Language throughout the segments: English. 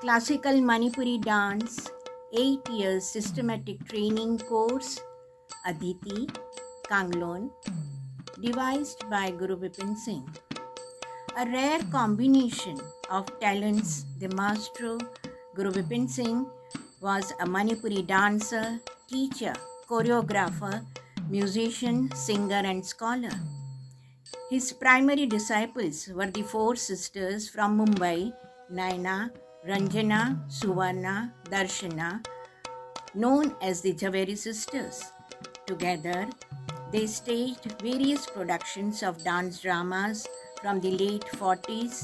Classical Manipuri dance, 8 years systematic training course, Aditi, Kanglon, devised by Guru Bipin Singh. A rare combination of talents, the maestro Guru Bipin Singh was a Manipuri dancer, teacher, choreographer, musician, singer, and scholar. His primary disciples were the four sisters from Mumbai Nayana, Ranjana, Suvarna, Darshana, known as the Jhaveri sisters. Together, they staged various productions of dance dramas from the late 40s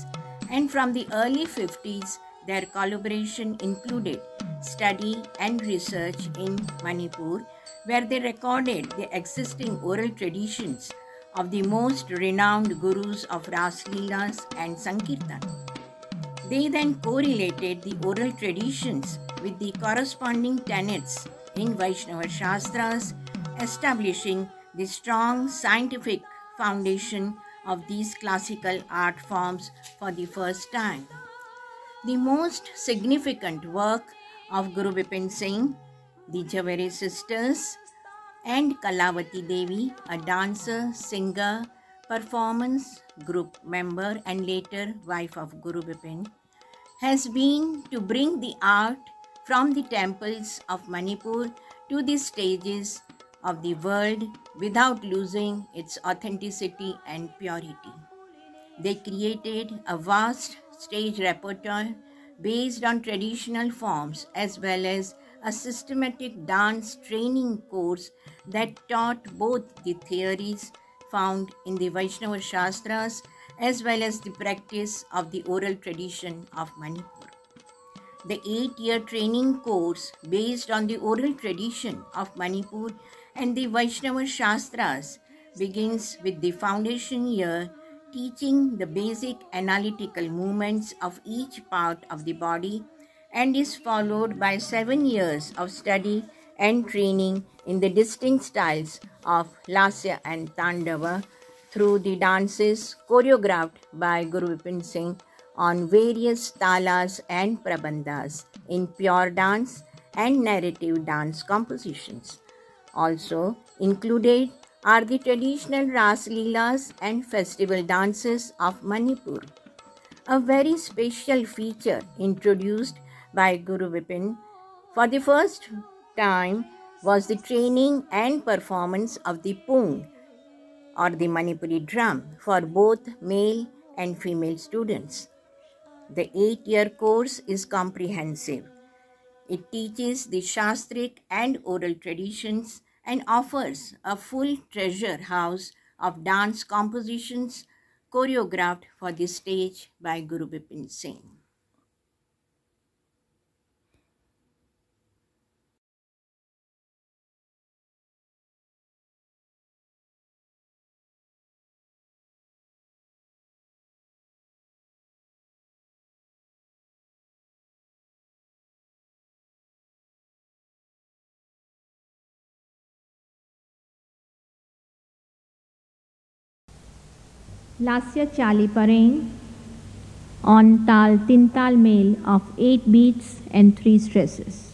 and from the early 50s. Their collaboration included study and research in Manipur, where they recorded the existing oral traditions of the most renowned gurus of Ras Leelas and Sankirtan. They then correlated the oral traditions with the corresponding tenets in Vaishnava Shastras, establishing the strong scientific foundation of these classical art forms for the first time. The most significant work of Guru Bipin Singh, the Jhaveri sisters, and Kalavati Devi, a dancer, singer, performance group member, and later wife of Guru Bipin, has been to bring the art from the temples of Manipur to the stages of the world without losing its authenticity and purity. They created a vast stage repertoire based on traditional forms as well as a systematic dance training course that taught both the theories found in the Vaishnava Shastras as well as the practice of the oral tradition of Manipur. The eight year training course based on the oral tradition of Manipur and the Vaishnava Shastras begins with the foundation year teaching the basic analytical movements of each part of the body and is followed by seven years of study and training in the distinct styles of Lasya and Tandava through the dances choreographed by Guru Bipin Singh on various talas and prabandhas in pure dance and narrative dance compositions. Also included are the traditional Ras Leelas and festival dances of Manipur. A very special feature introduced by Guru Bipin for the first time was the training and performance of the Pung or the Manipuri drum for both male and female students. The eight year course is comprehensive. It teaches the Shastric and oral traditions and offers a full treasure house of dance compositions choreographed for the stage by Guru Bipin Singh. Lasya Chalipareng on Tal Tintal Male of 8 beats and 3 stresses.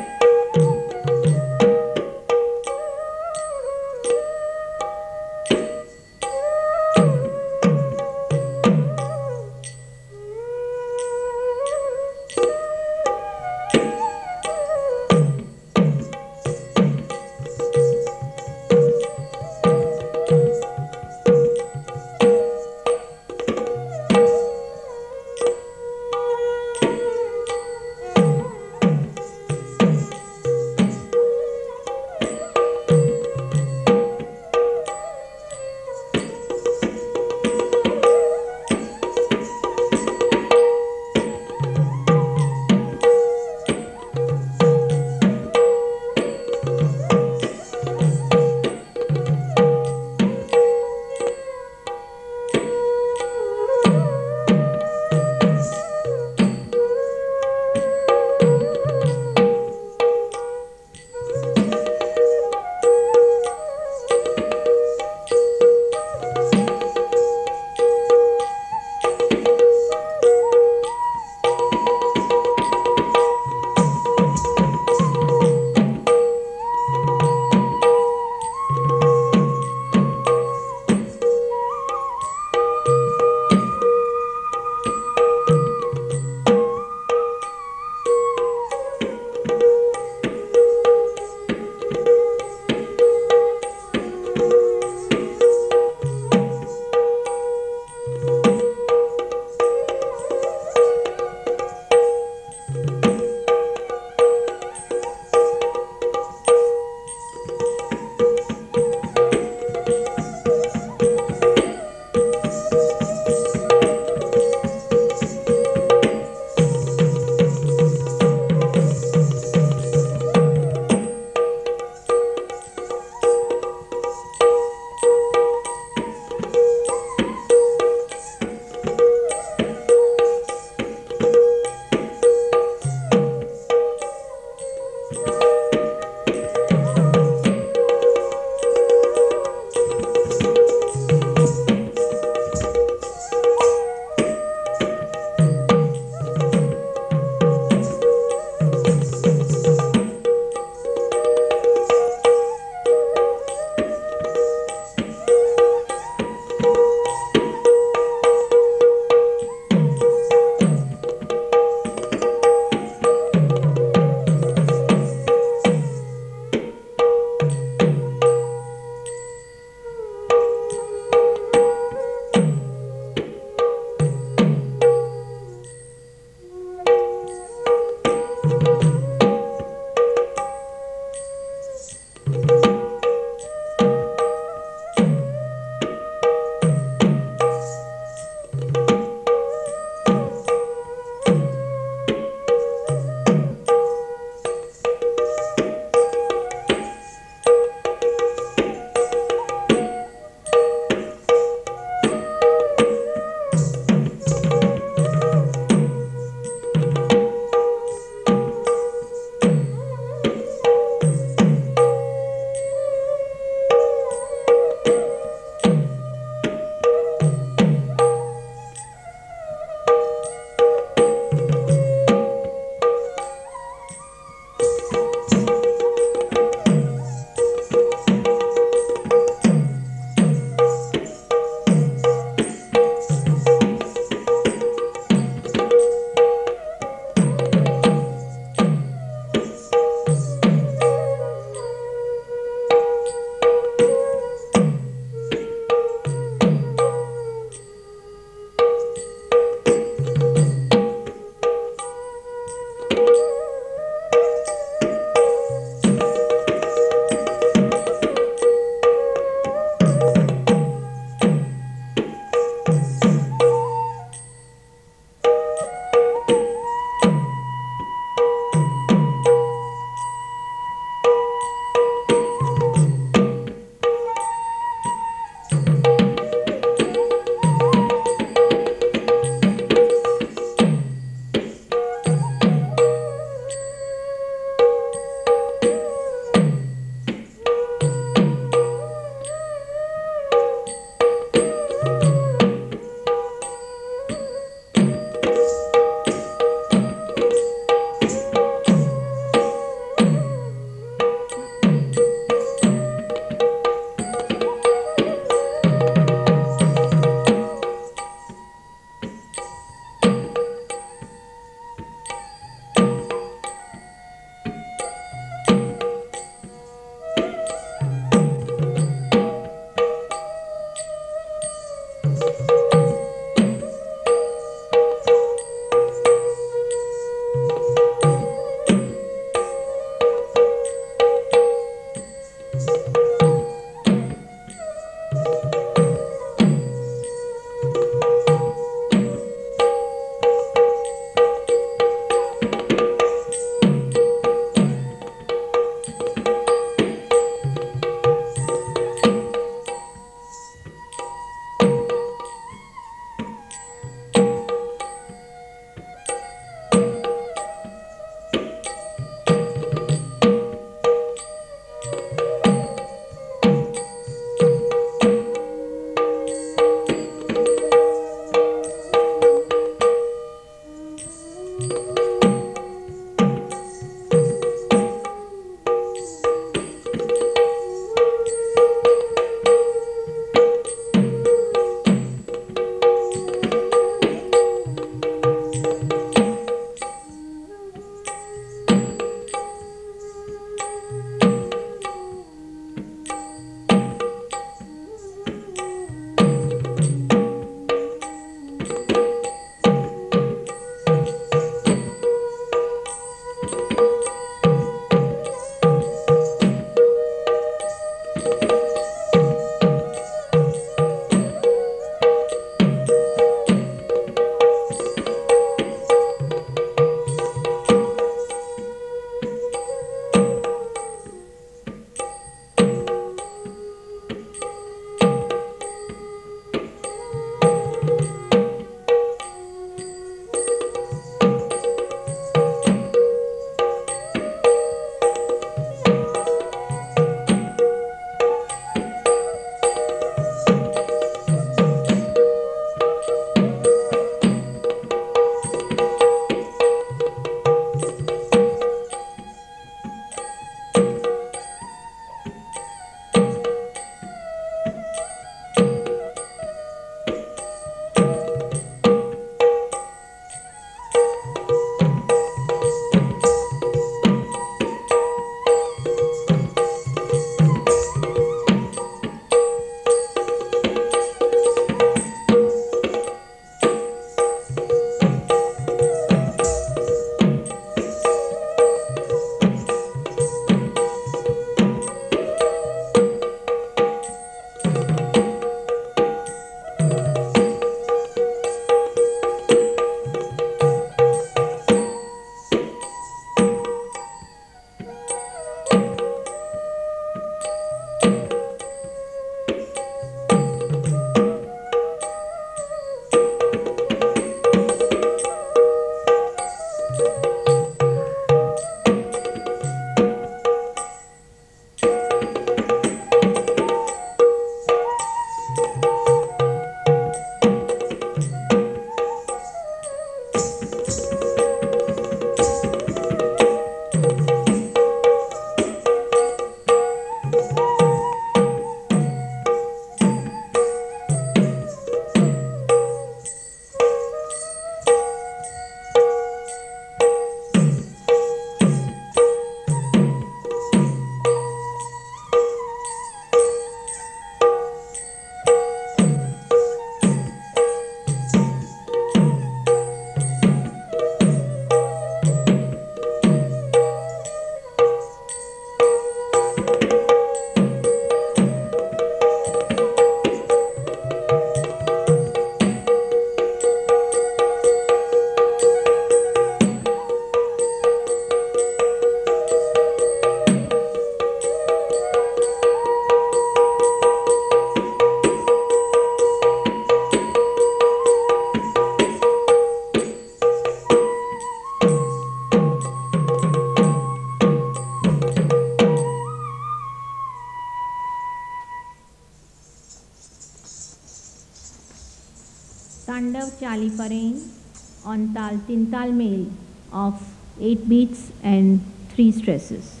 Tintal Mel of 8 beats and 3 stresses.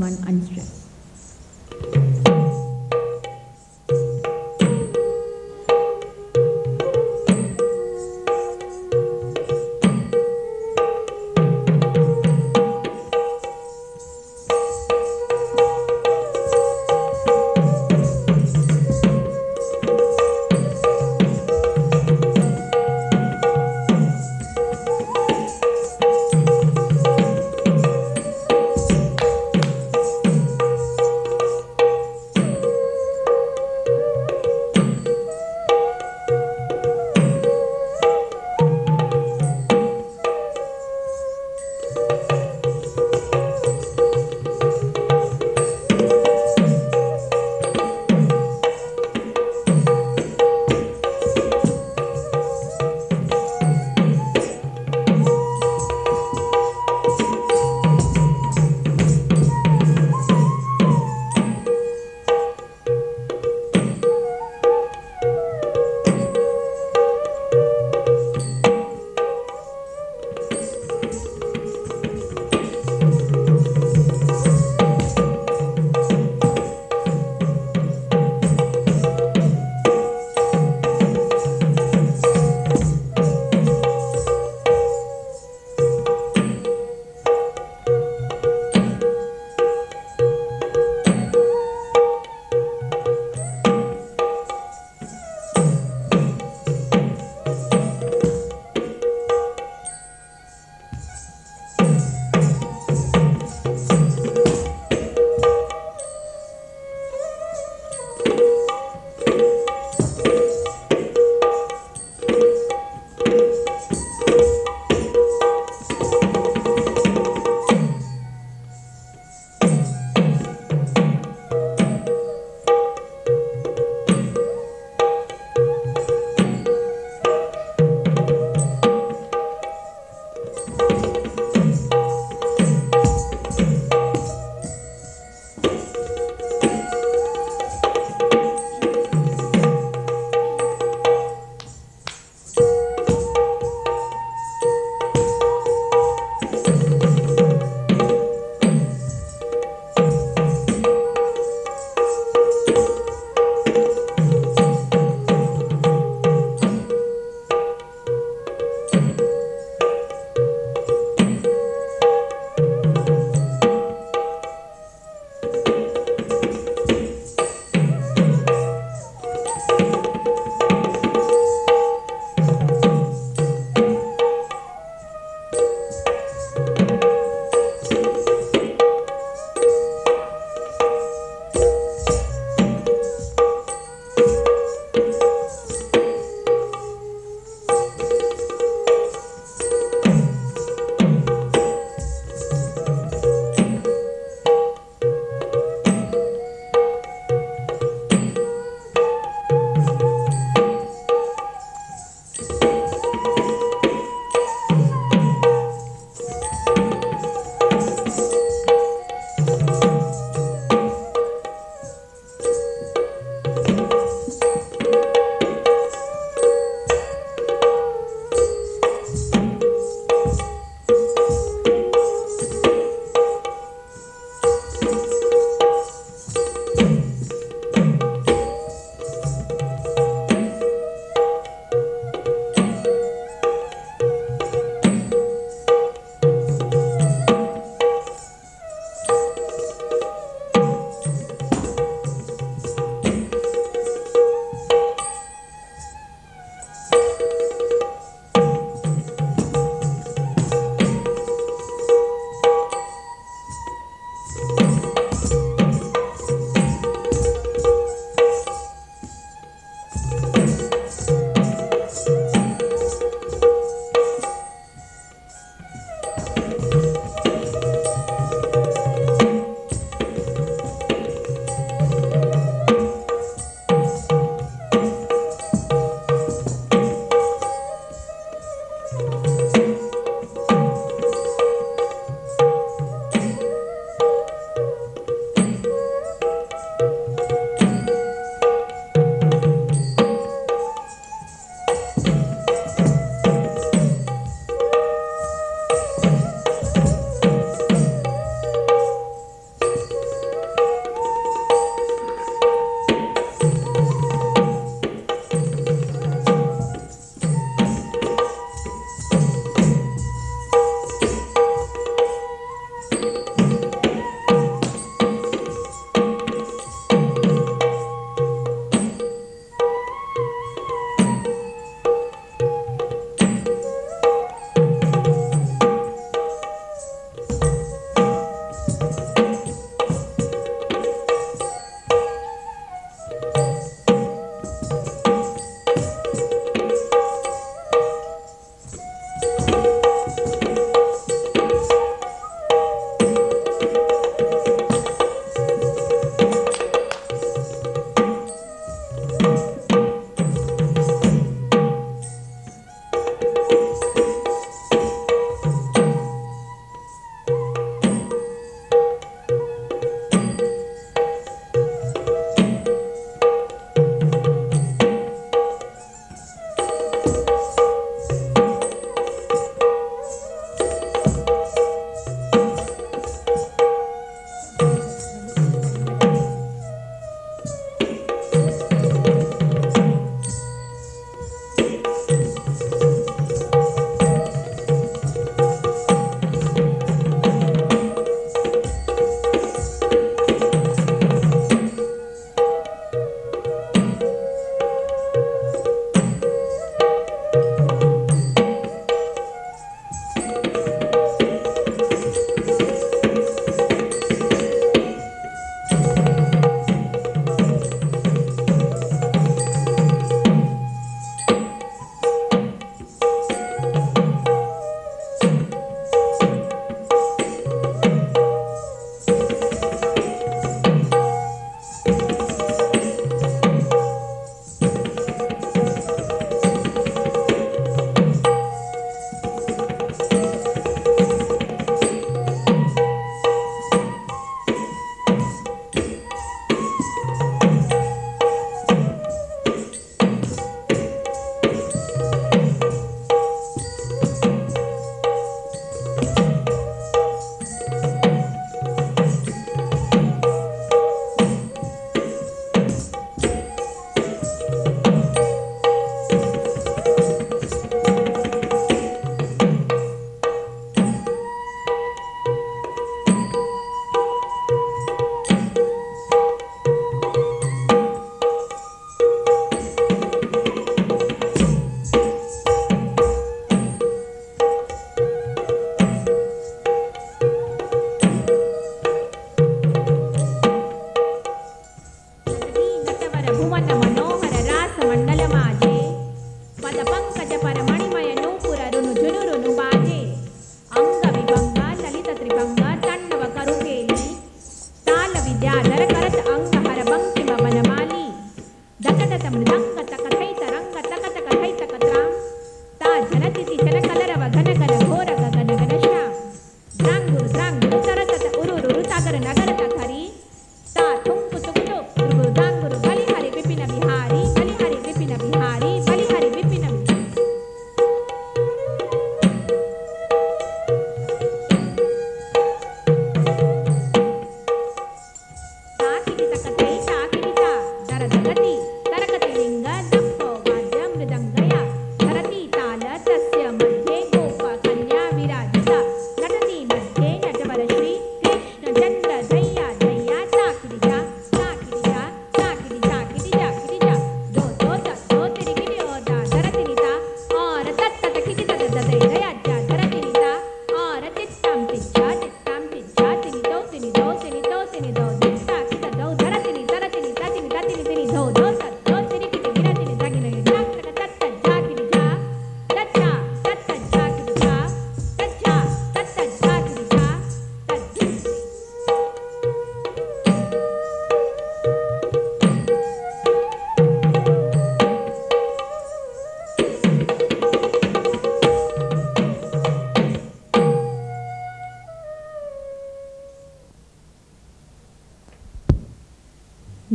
1 stress and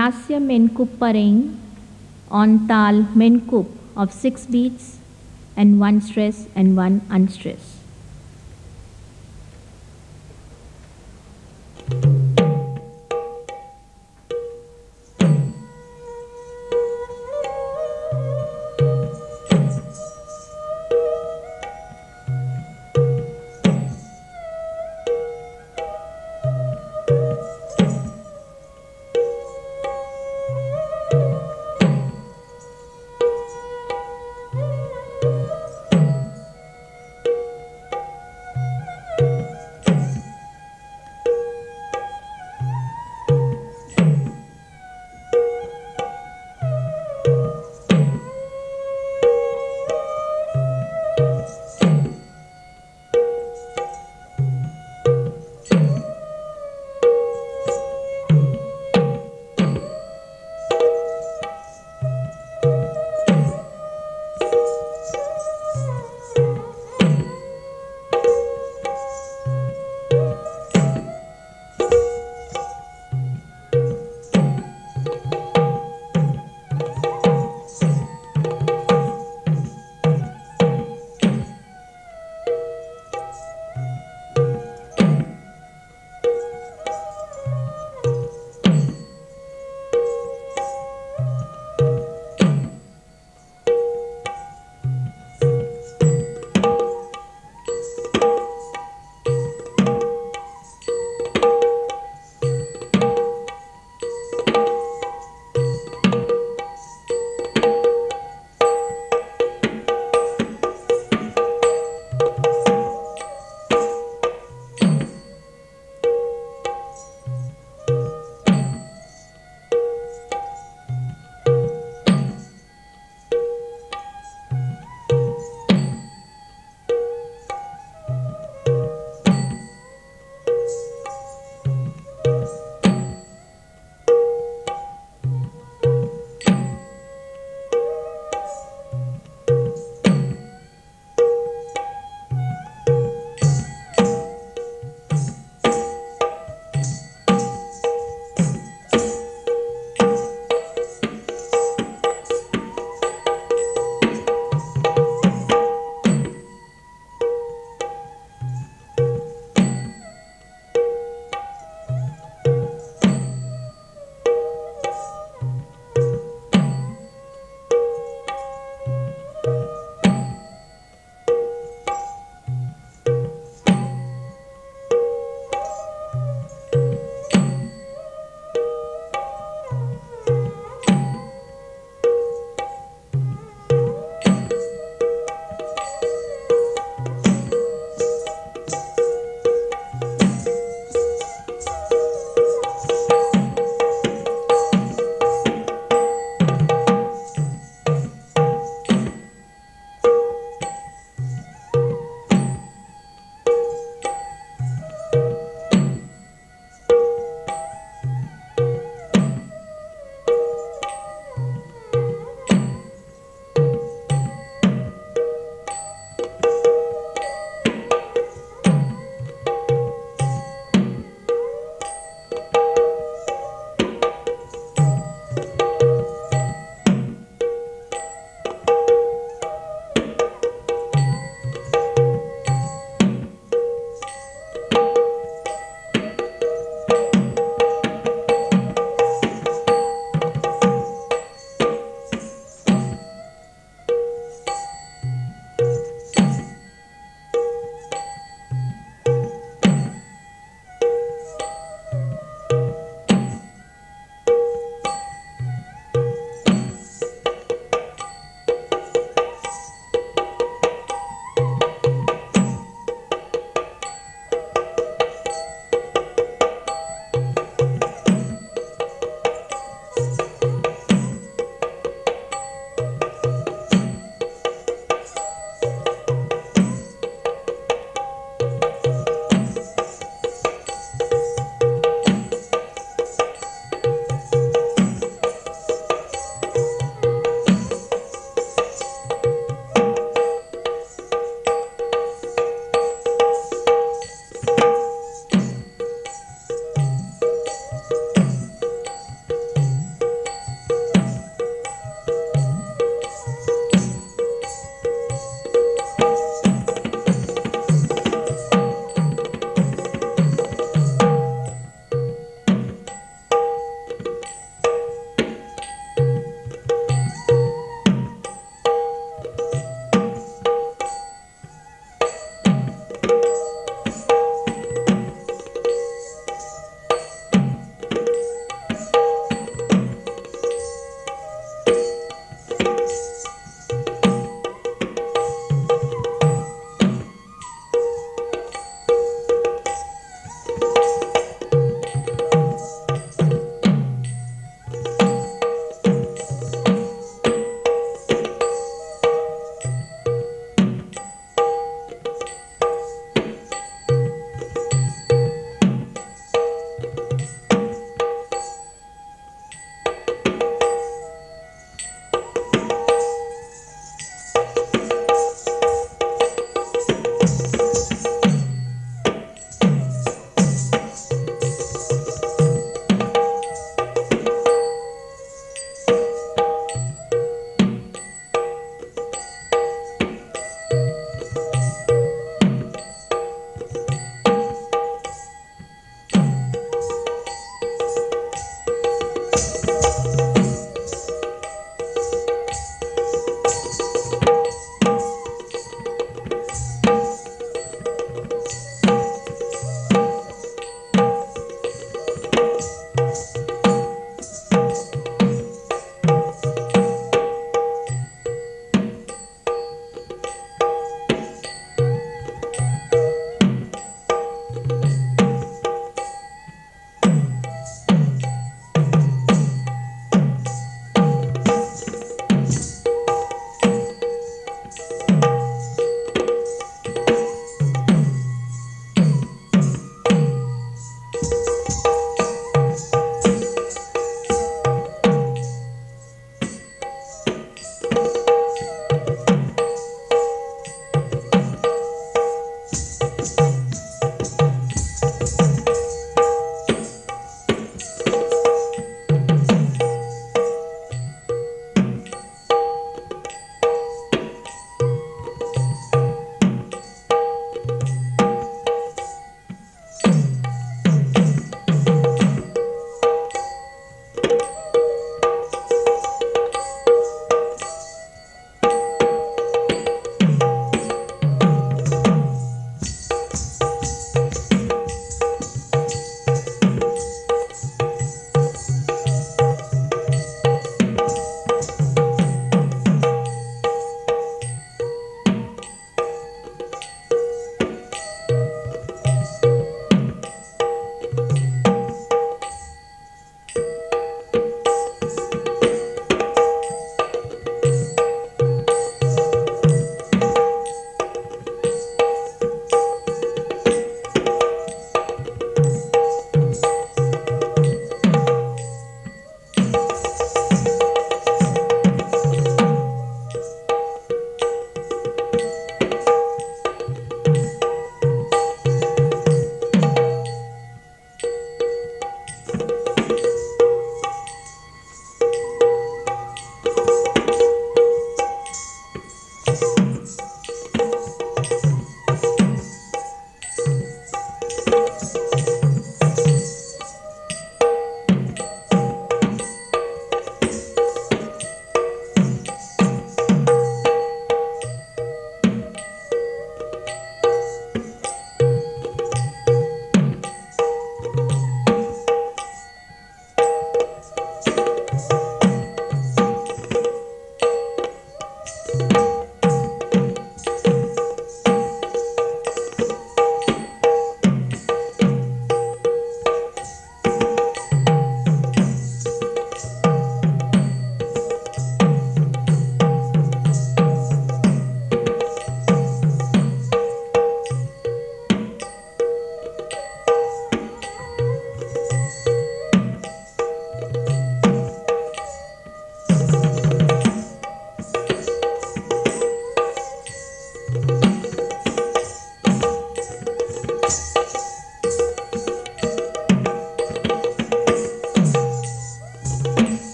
Lasya Menkup Pareng on Tal Menkup of 6 beats and 1 stress and 1 unstress.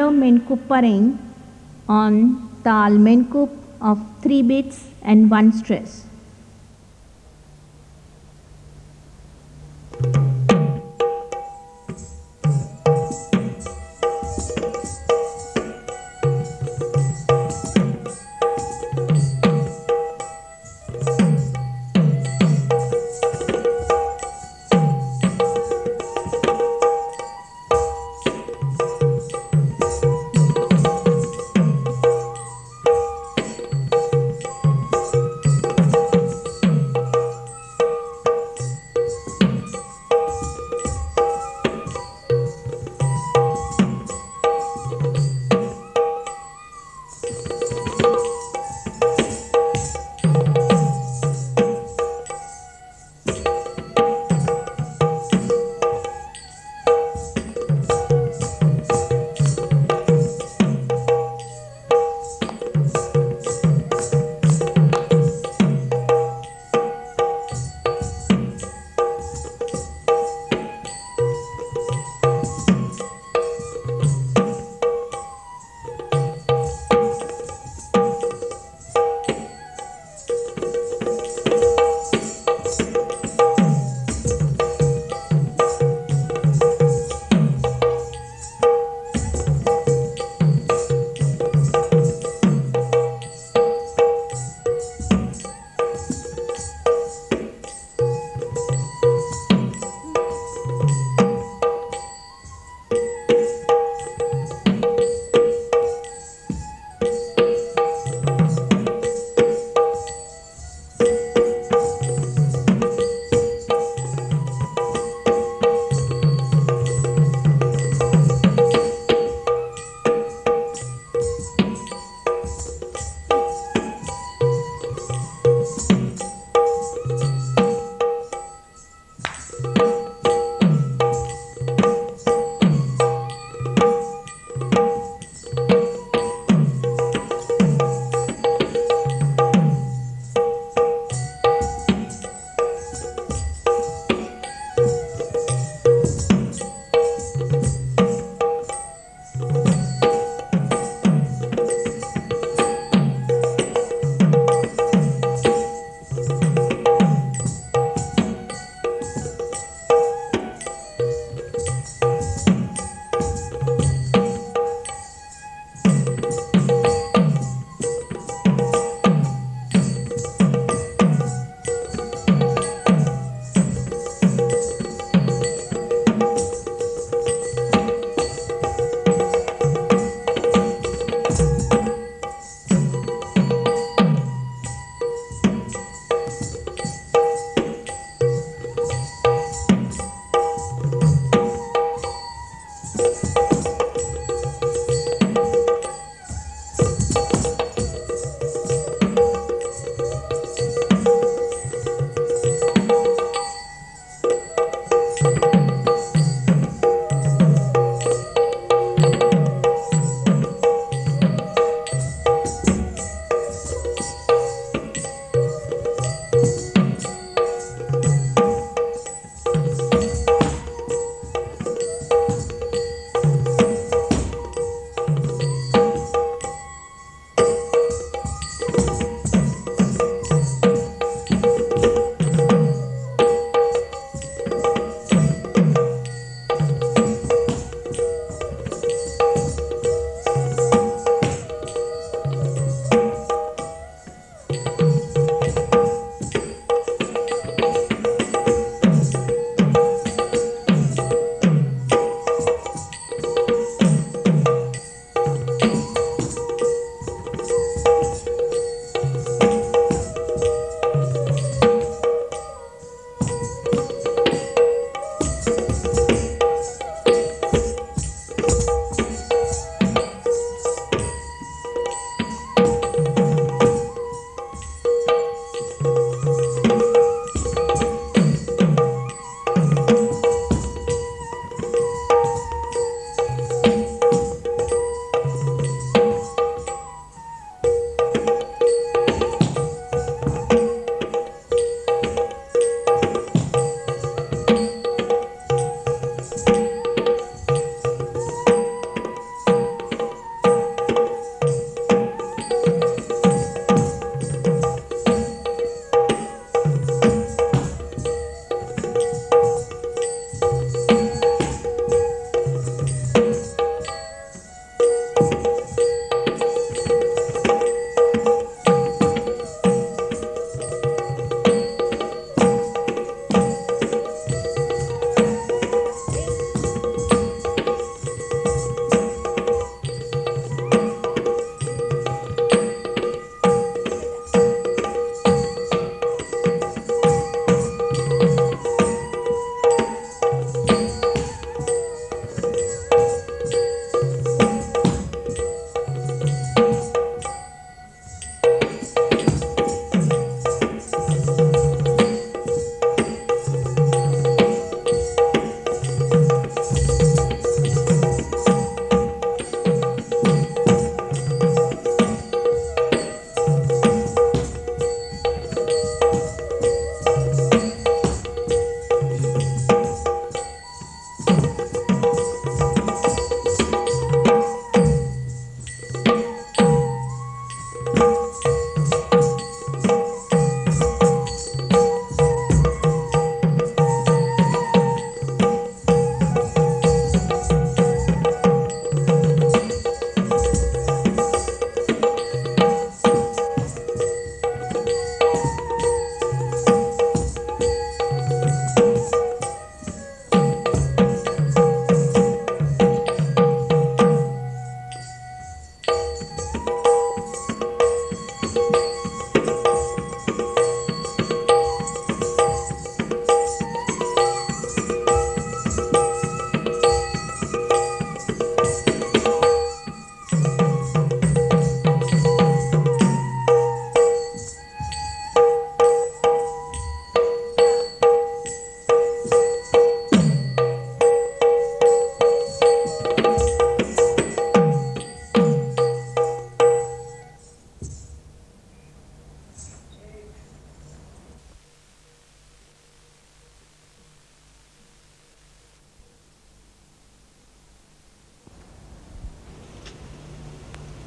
Tando Menkuppareng on Tal Menkup of 3 beats and 1 stress.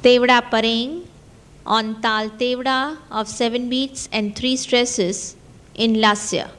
Tevda Pareng on Tal Tevda of 7 beats and 3 stresses in Lasya.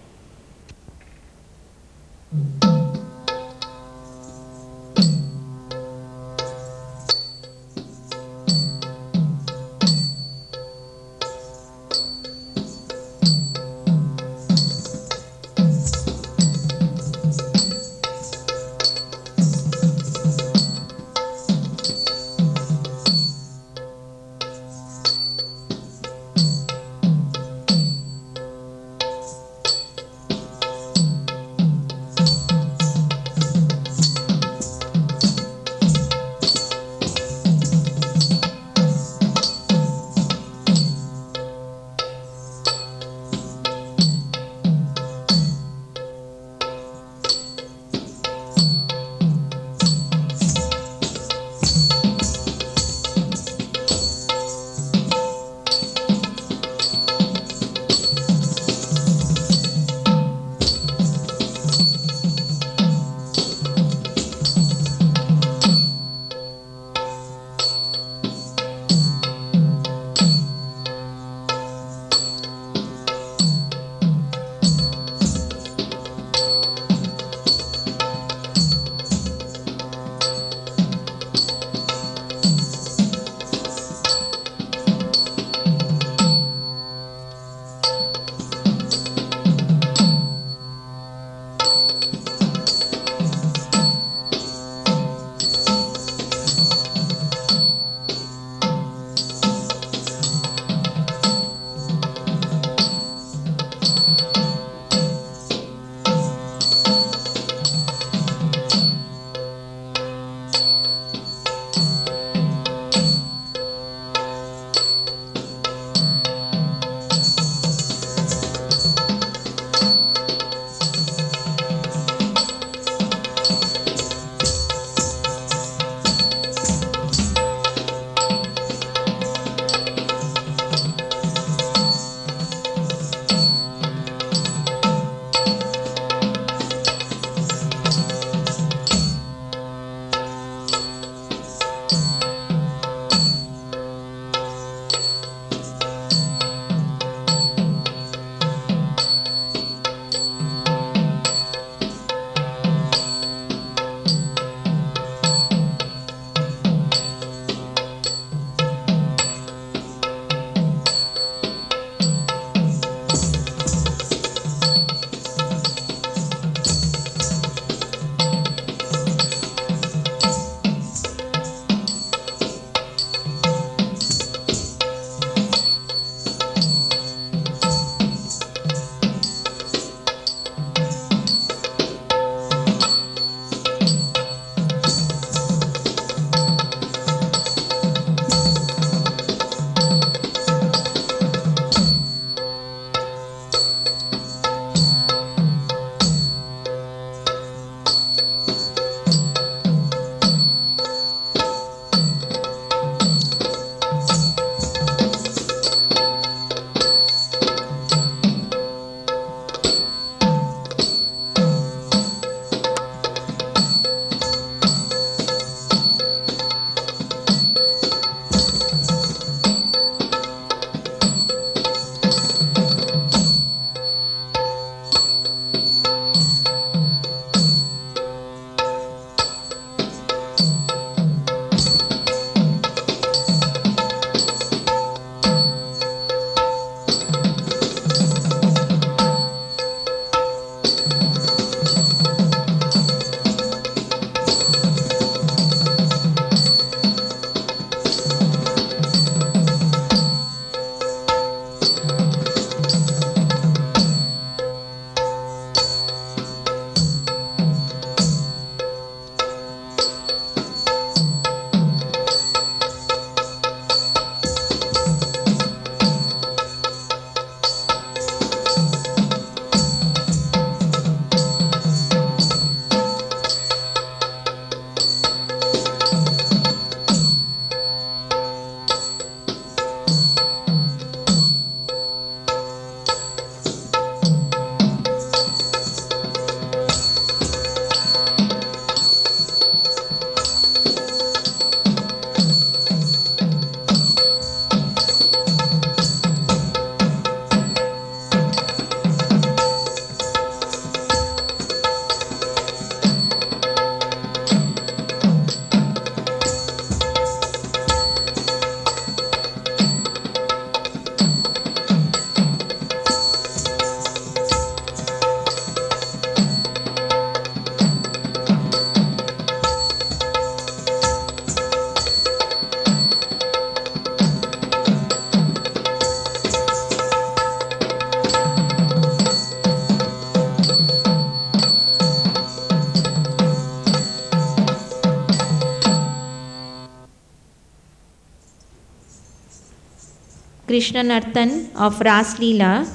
Nartan of Ras Leela,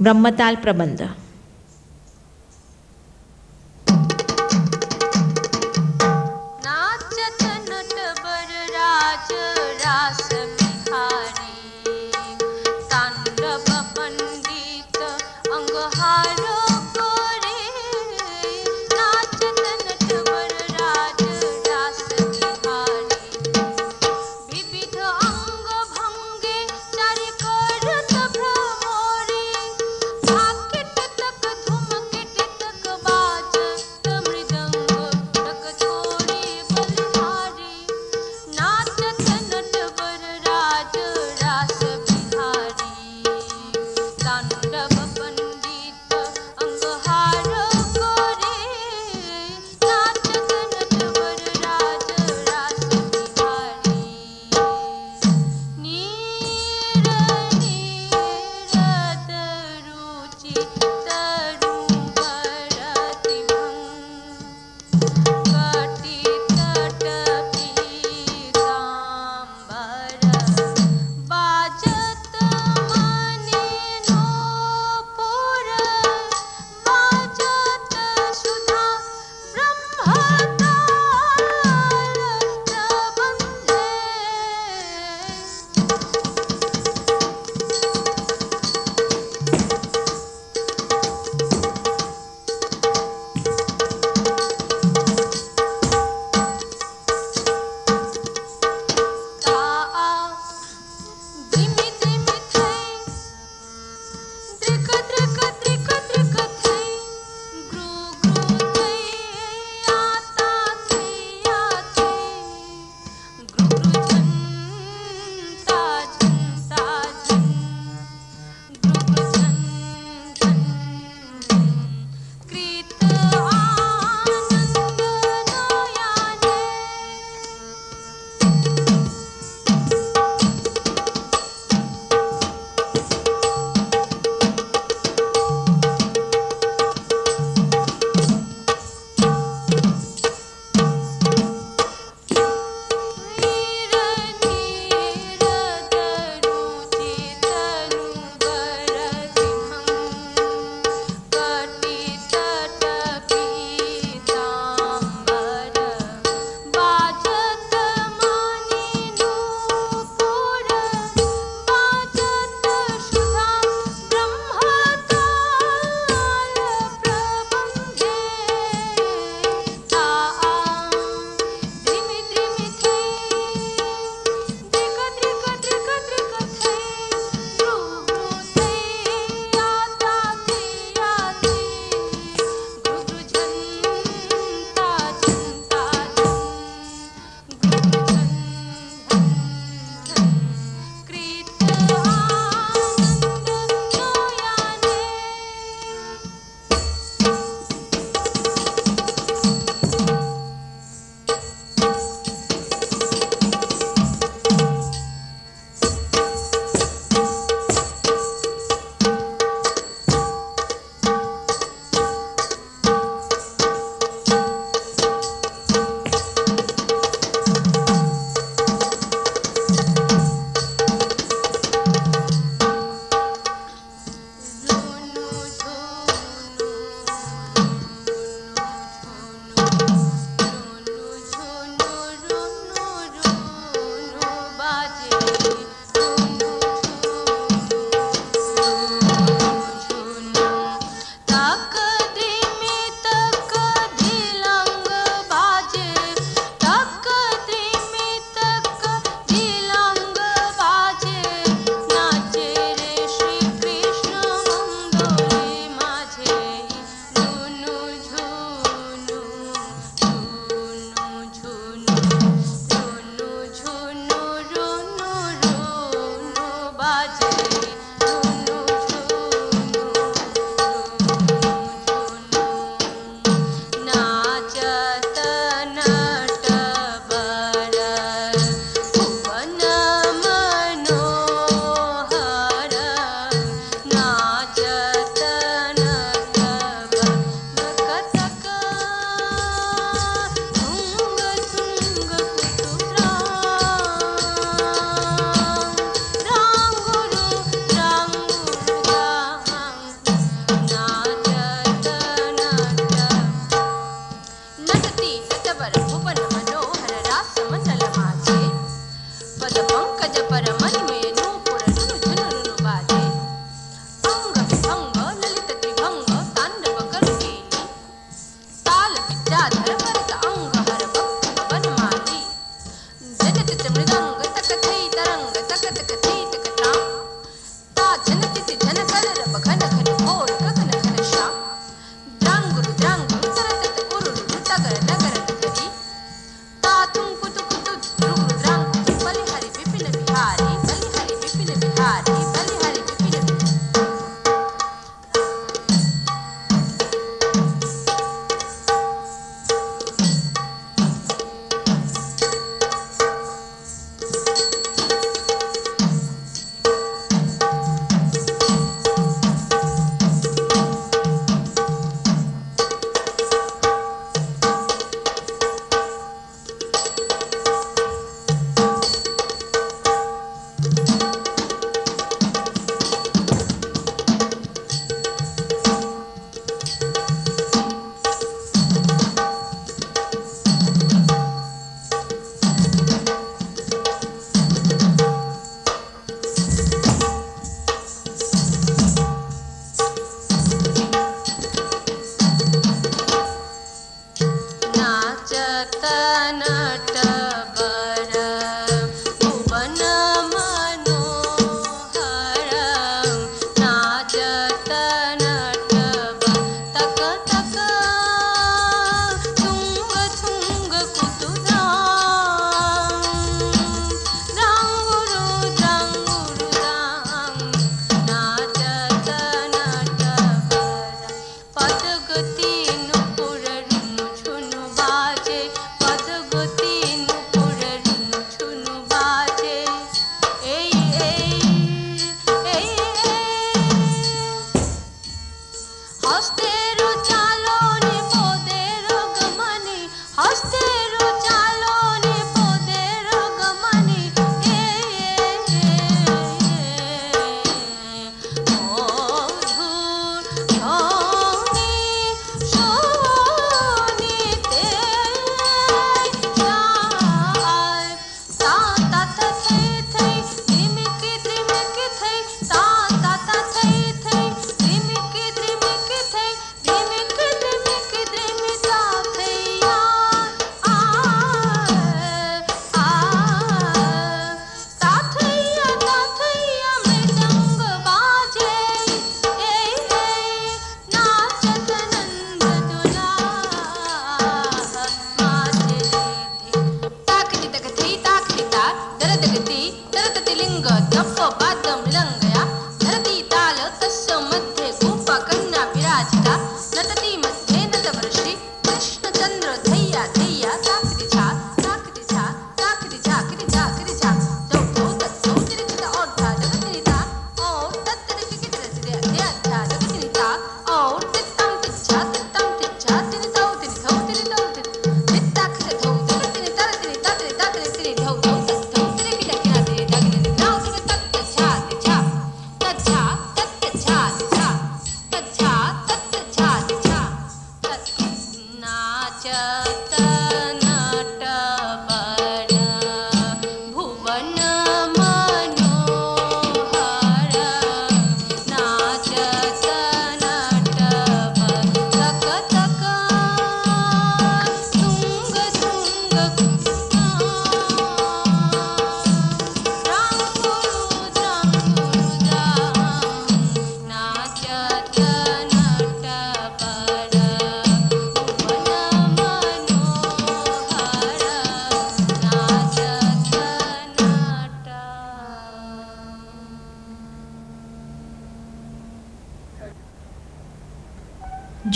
Brahmatal Prabandha.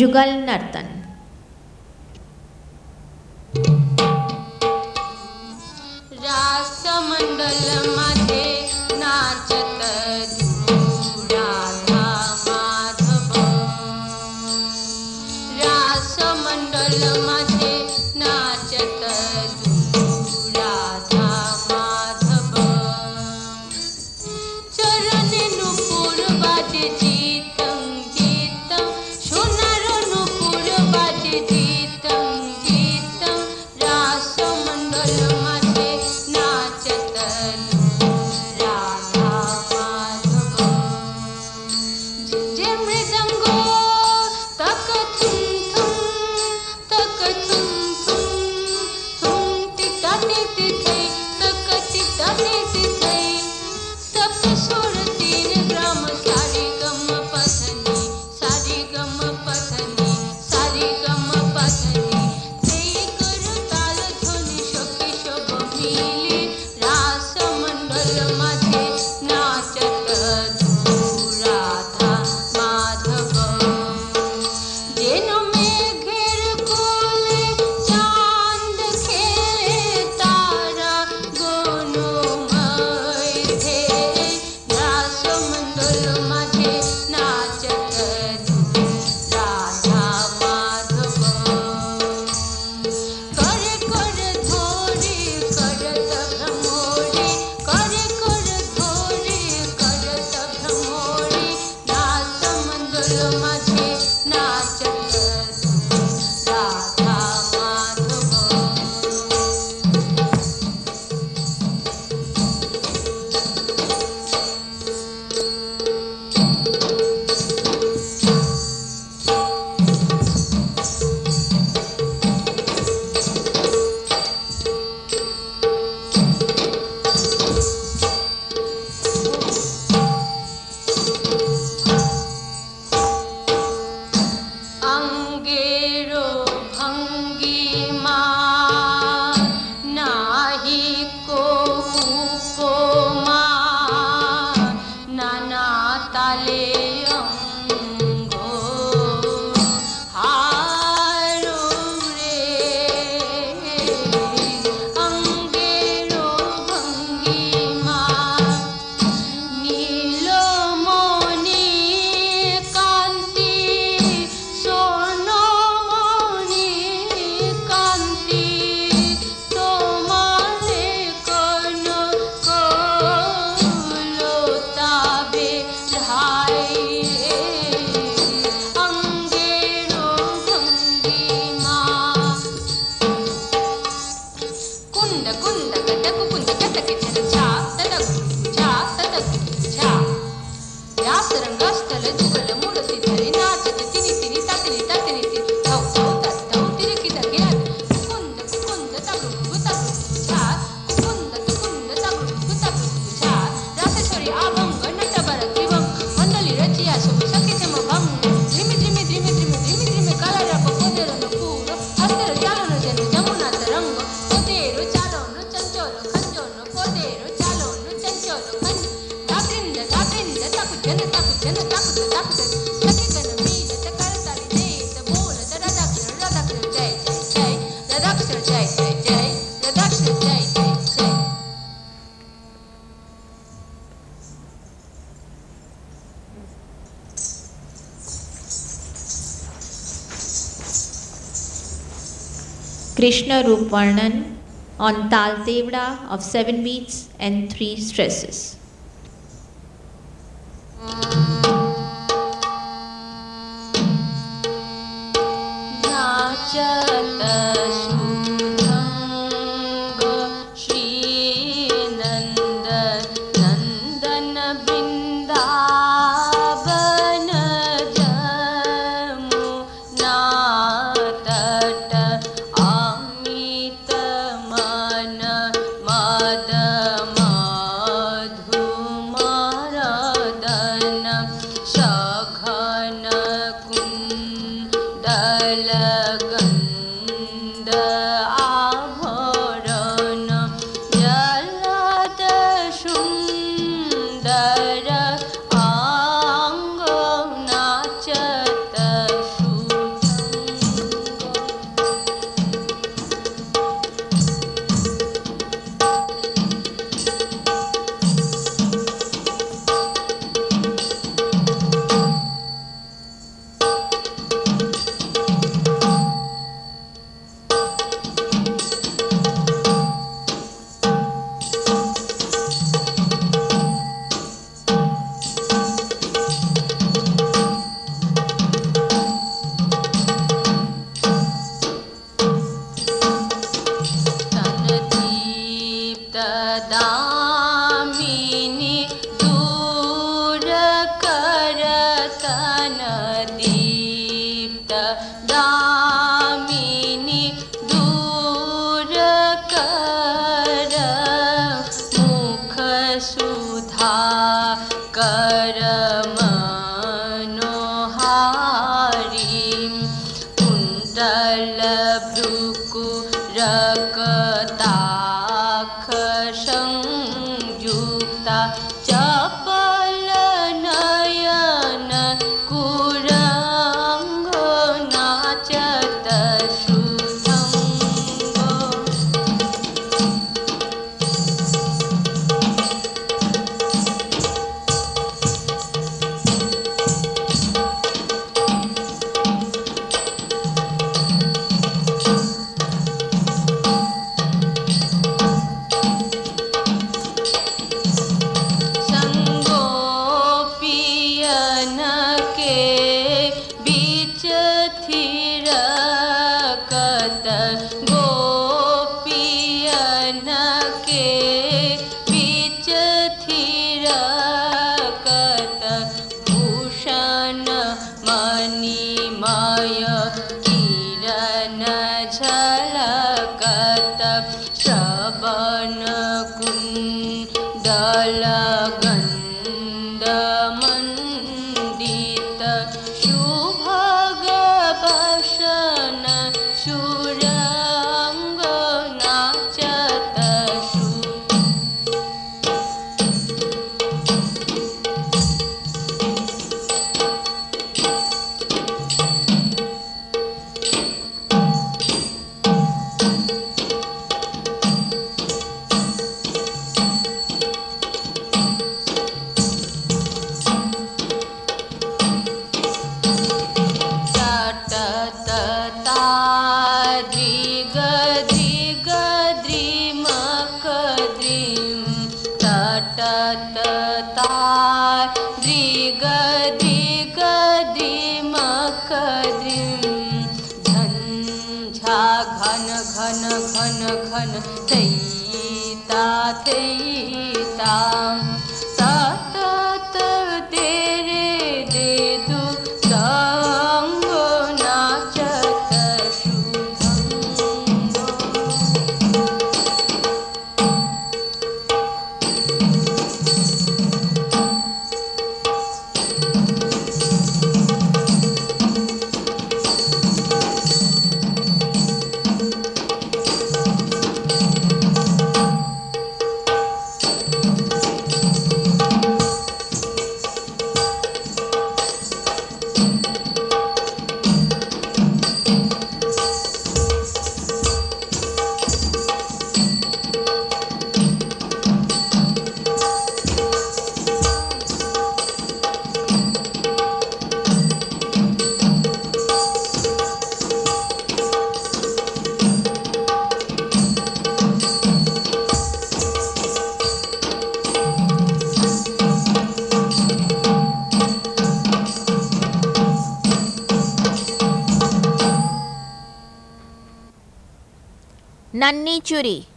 Jugal Nartan Rup Varnan on Tal Devda of seven beats and three stresses. Judy.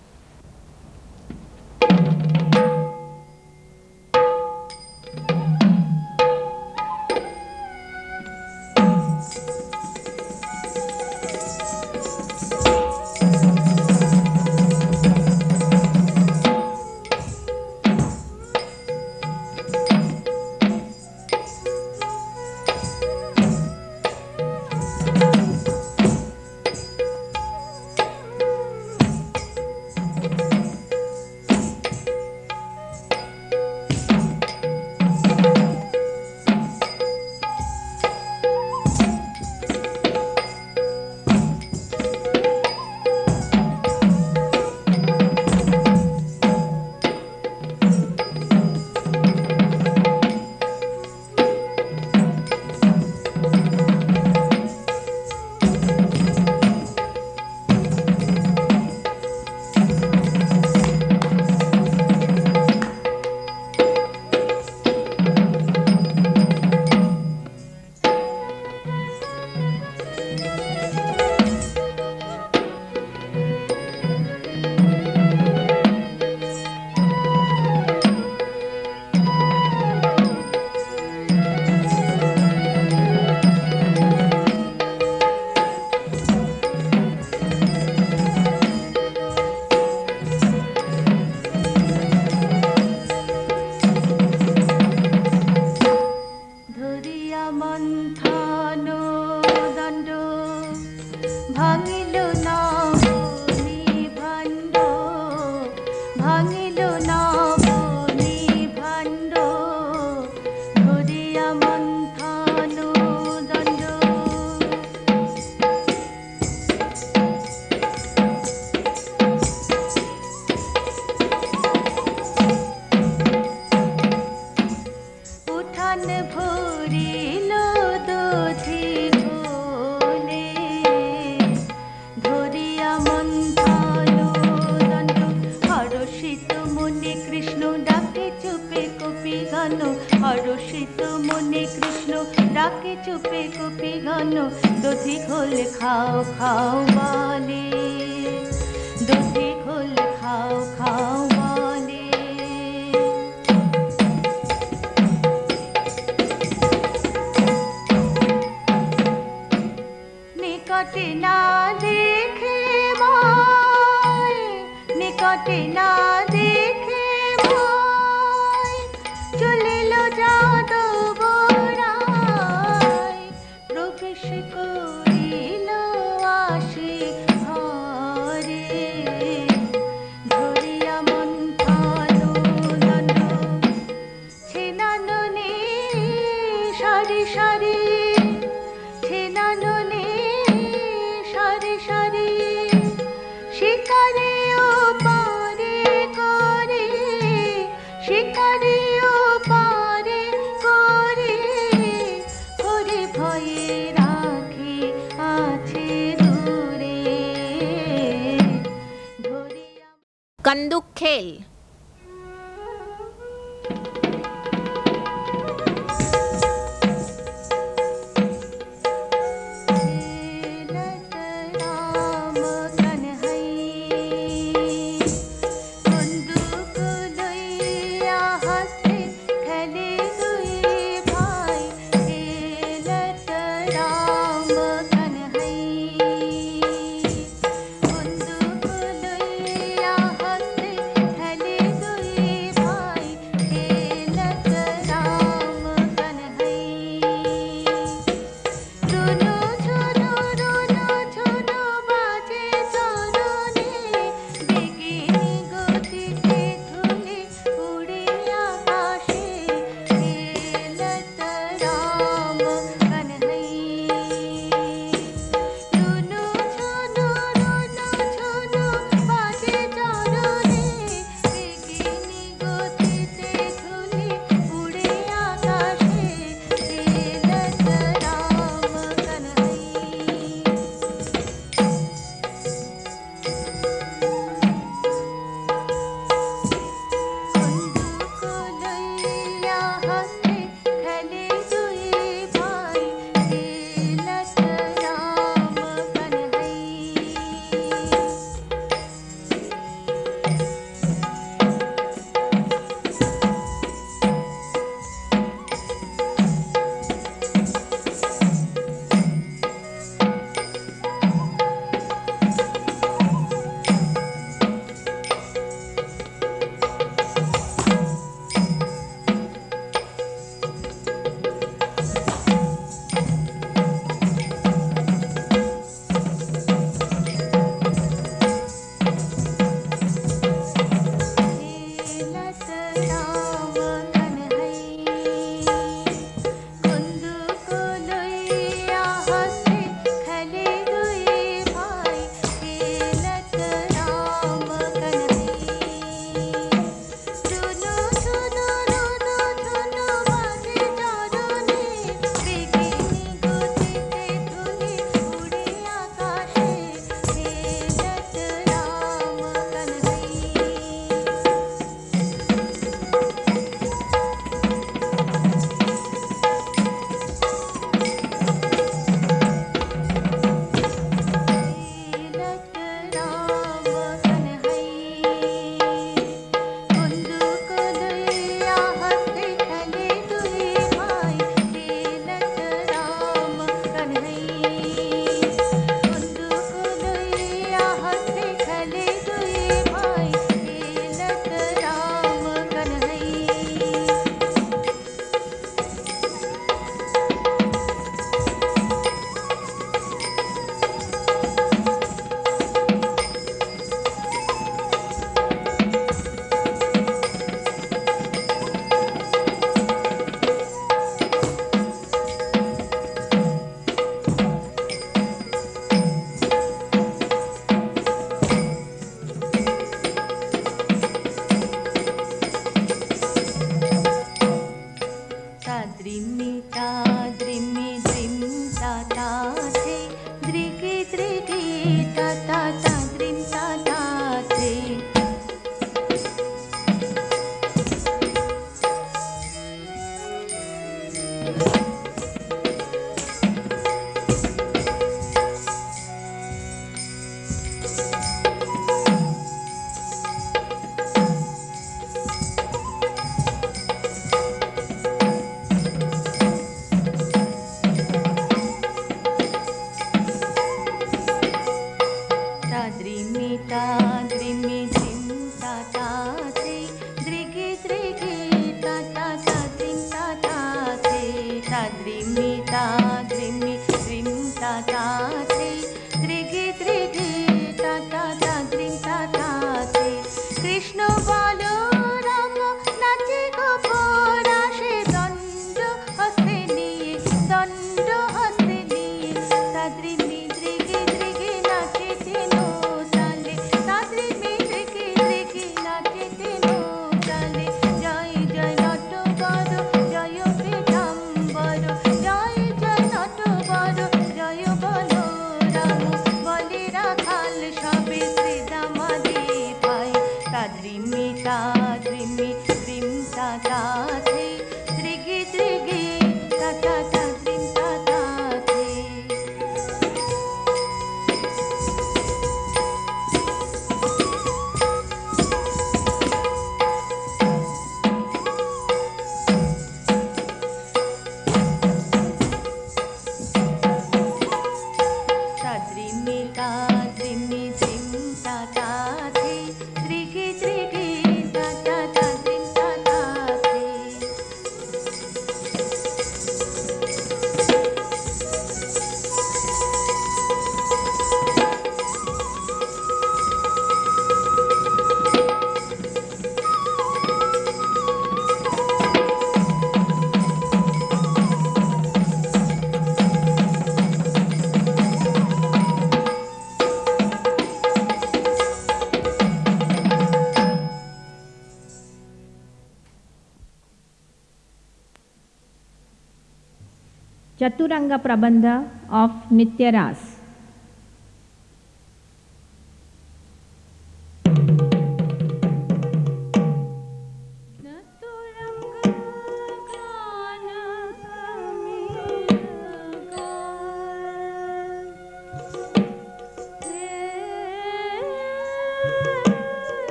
प्रबंध of Nityaras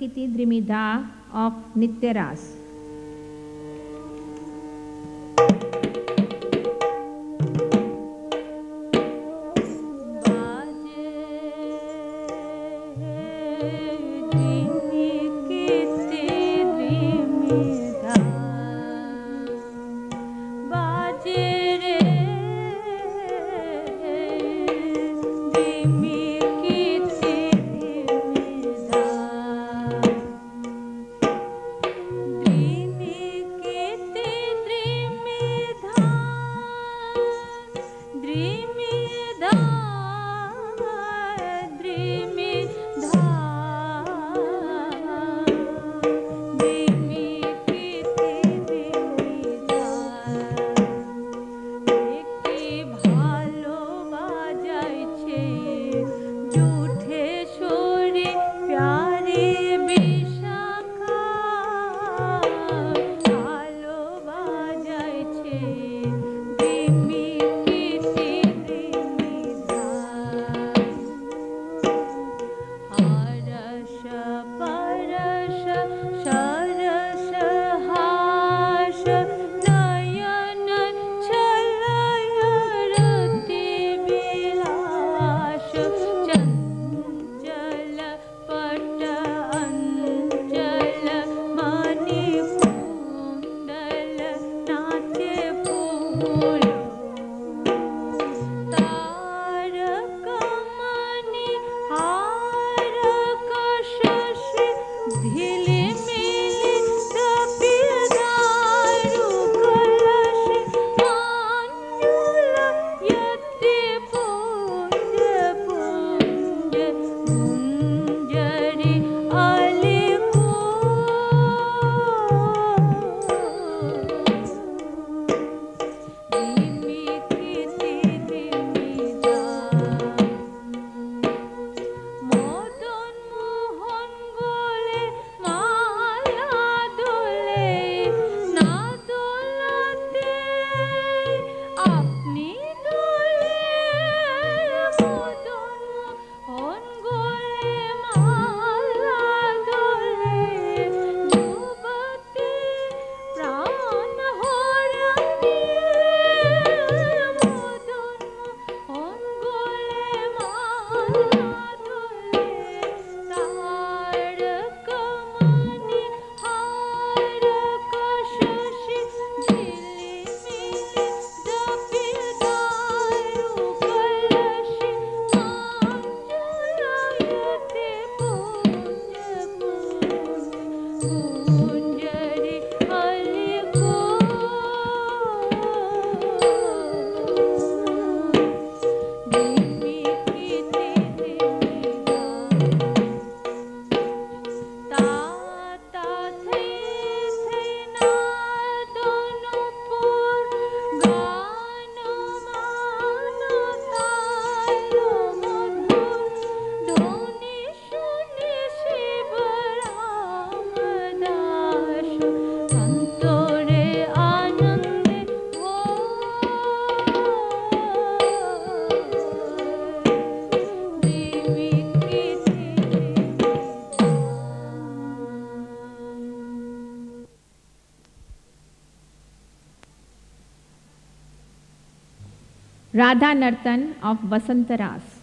कि द्रिमिधा of Nityaras. Radha Nartan of Vasantaras.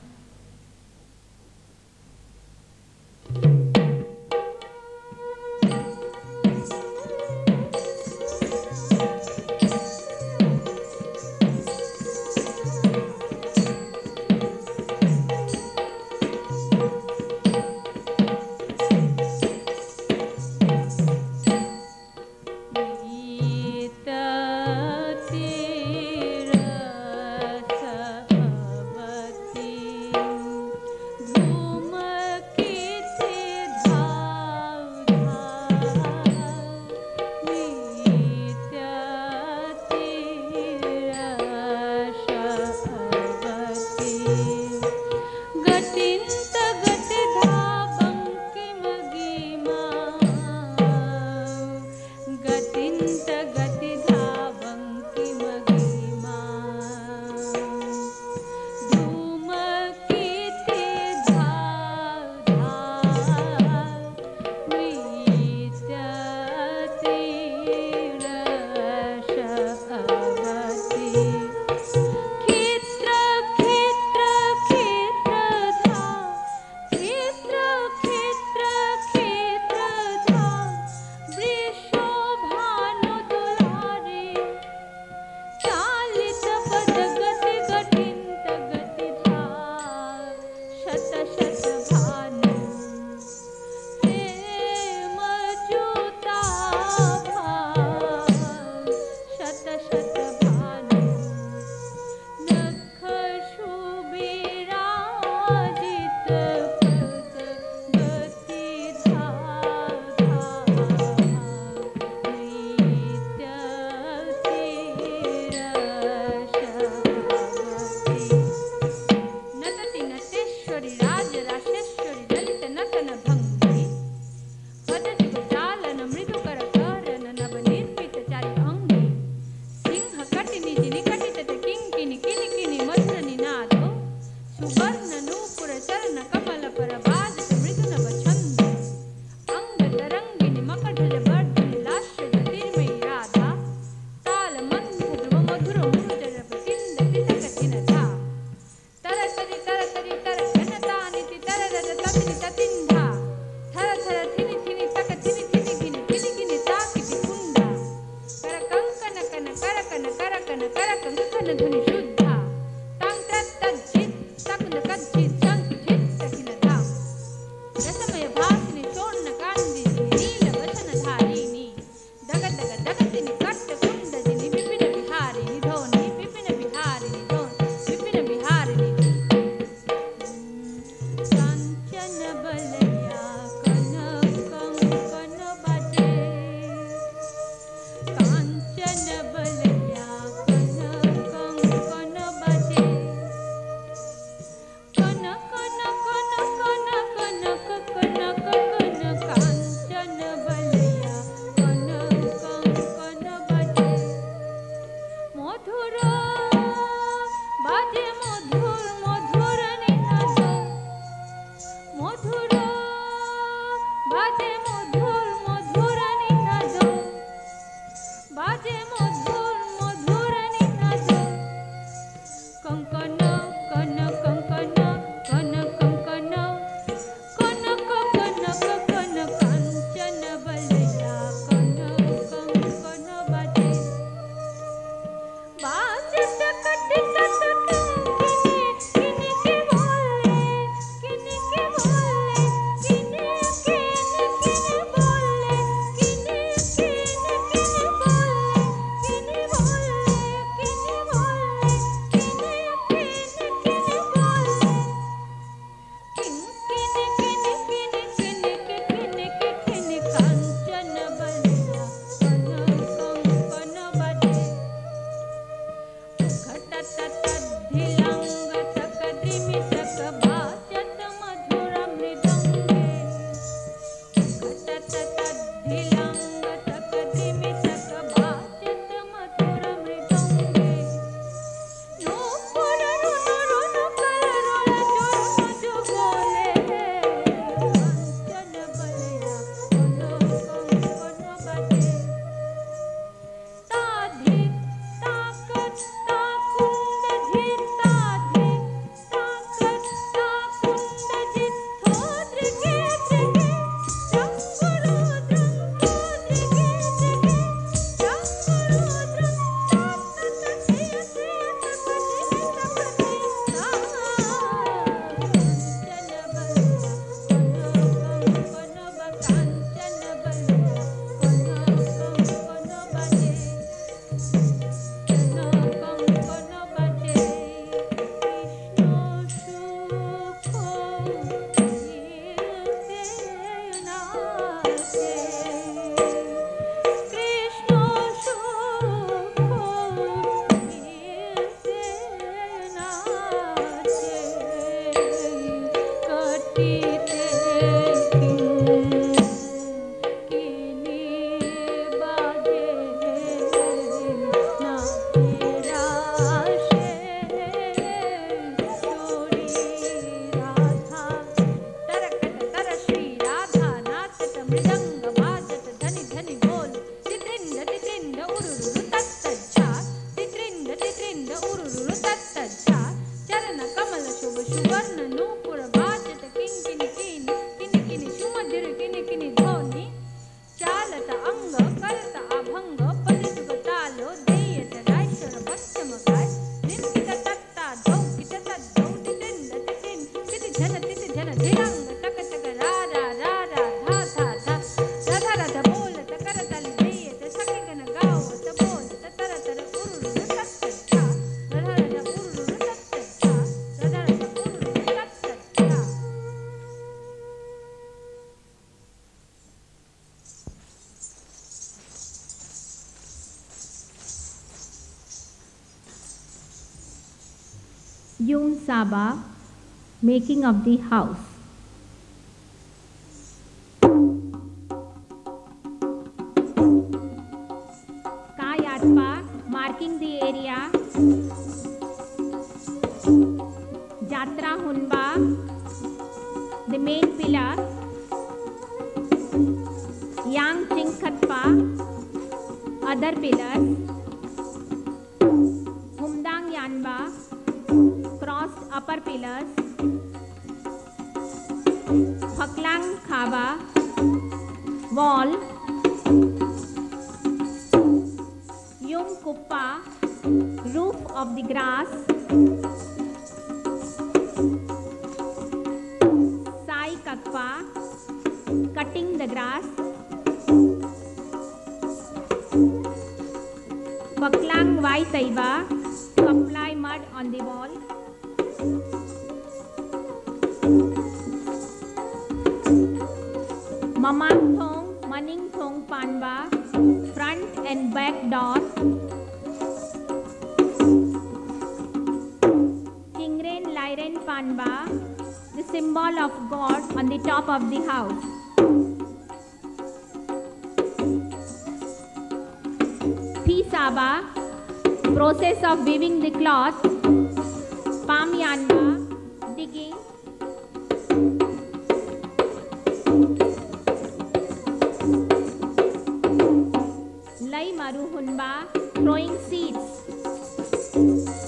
Saba, making of the house. Música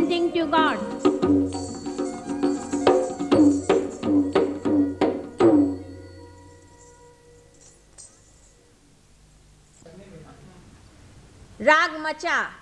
presenting to God. Rag Macha.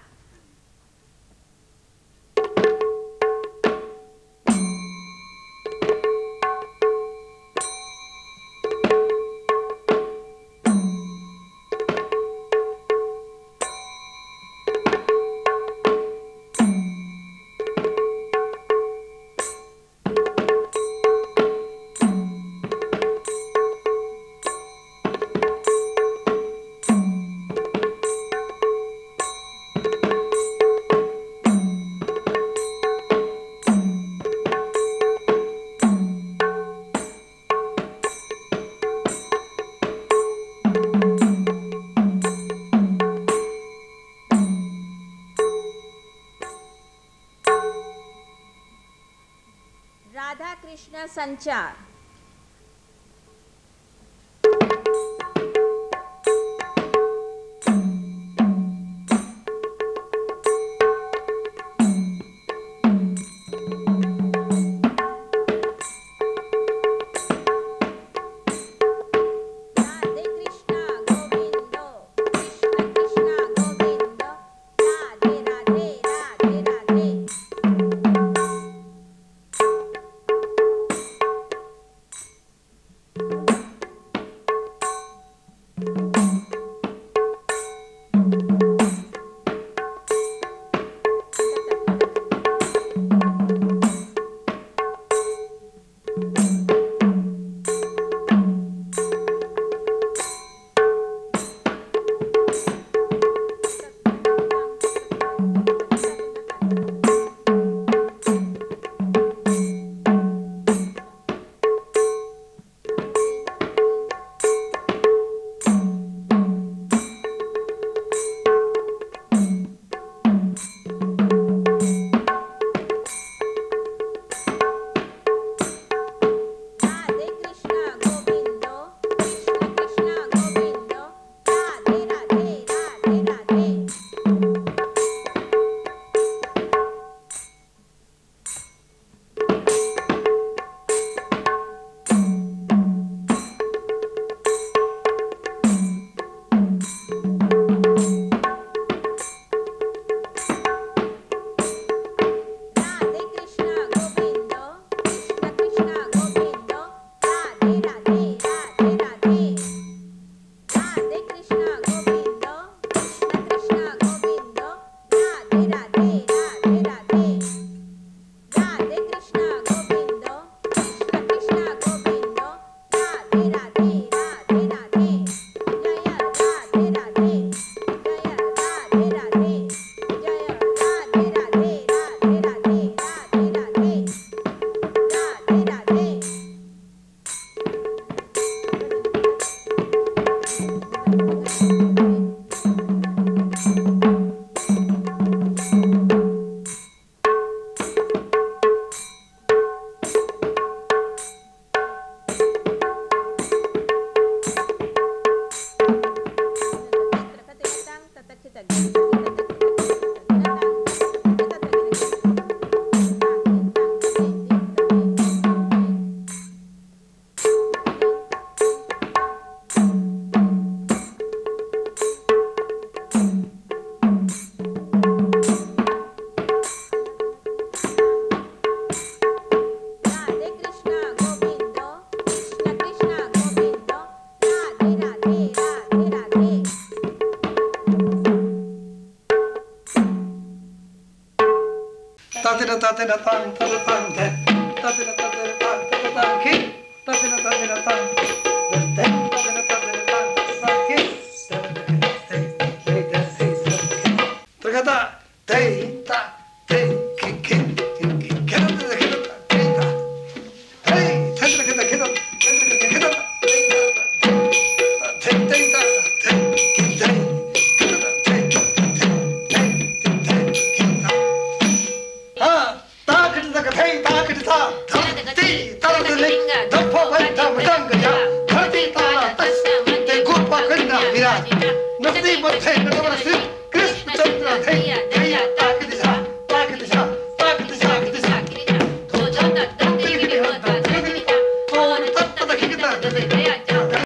三价